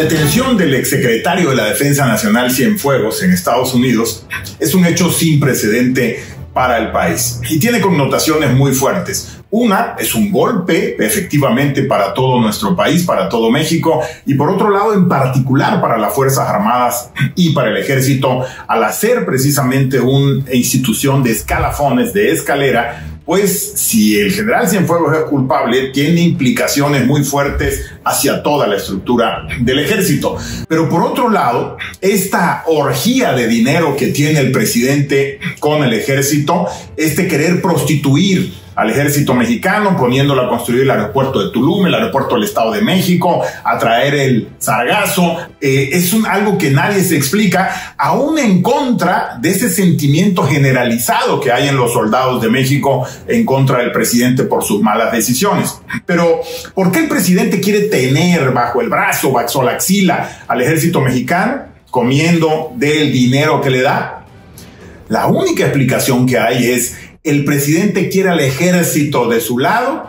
La detención del exsecretario de la Defensa Nacional Cienfuegos en Estados Unidos es un hecho sin precedente para el país y tiene connotaciones muy fuertes. Una es un golpe efectivamente para todo nuestro país, para todo México y por otro lado en particular para las Fuerzas Armadas y para el Ejército al hacer precisamente una institución de escalafones, de escalera pues si el general Cienfuegos es culpable, tiene implicaciones muy fuertes hacia toda la estructura del ejército. Pero por otro lado, esta orgía de dinero que tiene el presidente con el ejército, este querer prostituir al ejército mexicano, poniéndolo a construir el aeropuerto de Tulum, el aeropuerto del Estado de México, a traer el sargazo. Eh, es algo que nadie se explica, aún en contra de ese sentimiento generalizado que hay en los soldados de México en contra del presidente por sus malas decisiones. Pero, ¿por qué el presidente quiere tener bajo el brazo, bajo la axila al ejército mexicano, comiendo del dinero que le da? La única explicación que hay es el presidente quiere al ejército de su lado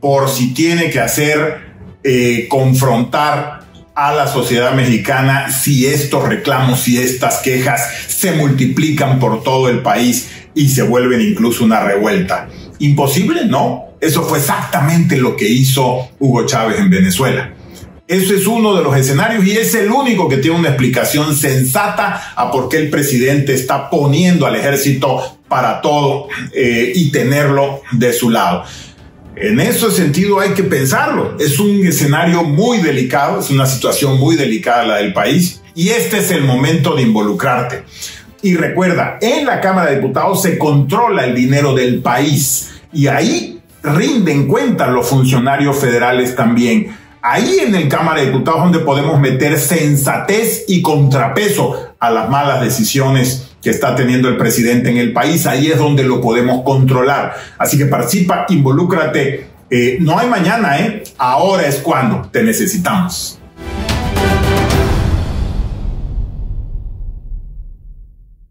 por si tiene que hacer eh, confrontar a la sociedad mexicana si estos reclamos, si estas quejas se multiplican por todo el país y se vuelven incluso una revuelta. ¿Imposible? No. Eso fue exactamente lo que hizo Hugo Chávez en Venezuela. Eso es uno de los escenarios y es el único que tiene una explicación sensata a por qué el presidente está poniendo al ejército para todo eh, y tenerlo de su lado. En ese sentido hay que pensarlo. Es un escenario muy delicado, es una situación muy delicada la del país y este es el momento de involucrarte. Y recuerda, en la Cámara de Diputados se controla el dinero del país y ahí rinden cuenta los funcionarios federales también. Ahí en el Cámara de Diputados donde podemos meter sensatez y contrapeso a las malas decisiones que está teniendo el presidente en el país. Ahí es donde lo podemos controlar. Así que participa, involúcrate. Eh, no hay mañana, ¿eh? Ahora es cuando te necesitamos.